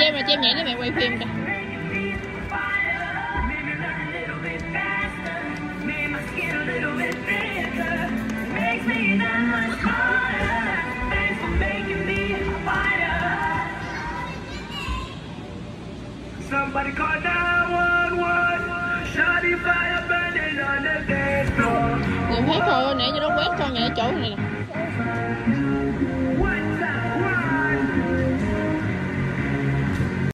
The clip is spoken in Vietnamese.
chị em là chị em nhảy lên mẹ quay phim kìa. Somebody call 911 Shawty fire burning on the dance floor. Nhìn thấy thôi, nãy cho nó quét con nhẹ chỗ này nè.